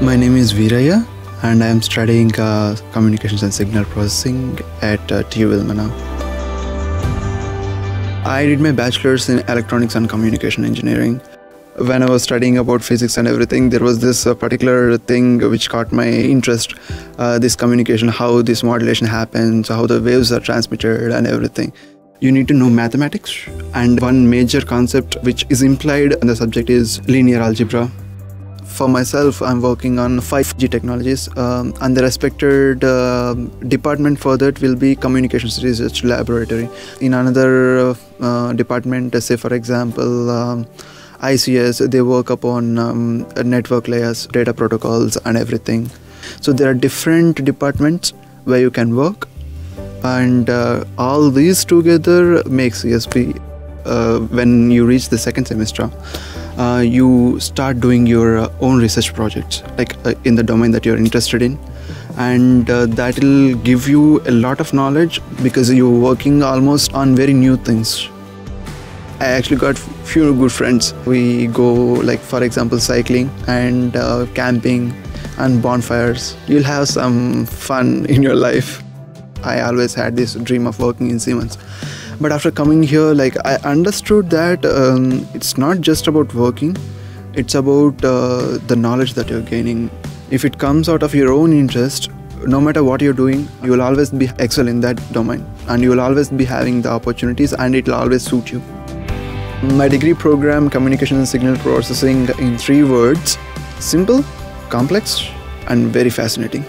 My name is Veeraiah and I am studying uh, communications and signal processing at uh, TU Ilmenau. I did my bachelor's in electronics and communication engineering. When I was studying about physics and everything, there was this uh, particular thing which caught my interest uh, this communication, how this modulation happens, how the waves are transmitted, and everything. You need to know mathematics, and one major concept which is implied in the subject is linear algebra for myself, I'm working on 5G technologies, um, and the respected uh, department for that will be Communications Research Laboratory. In another uh, department, say for example, um, ICS, they work upon um, network layers, data protocols, and everything. So there are different departments where you can work, and uh, all these together make CSP. Uh, when you reach the second semester, uh, you start doing your uh, own research projects like uh, in the domain that you're interested in. And uh, that will give you a lot of knowledge because you're working almost on very new things. I actually got few good friends. We go like for example cycling and uh, camping and bonfires. You'll have some fun in your life. I always had this dream of working in siemens but after coming here like i understood that um, it's not just about working. It's about uh, the knowledge that you're gaining. If it comes out of your own interest no matter what you're doing you will always be excel in that domain. And you will always be having the opportunities and it will always suit you. My degree program communication and signal processing in three words. Simple complex and very fascinating